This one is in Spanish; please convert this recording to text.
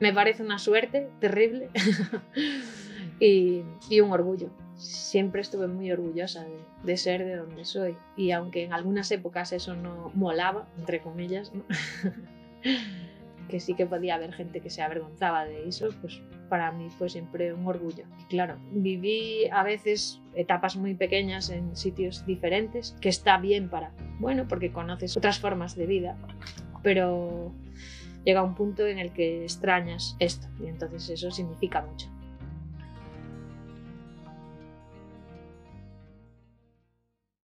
Me parece una suerte terrible y, y, un orgullo. Siempre estuve muy orgullosa de, ser de donde soy y aunque en algunas épocas eso no molaba, entre comillas, ¿no? que sí que podía haber gente que se avergonzaba de eso, pues para mí fue siempre un orgullo. Y claro, viví a veces etapas muy pequeñas en sitios diferentes, que está bien para, bueno, porque conoces otras formas de vida, pero llega un punto en el que extrañas esto y entonces eso significa mucho.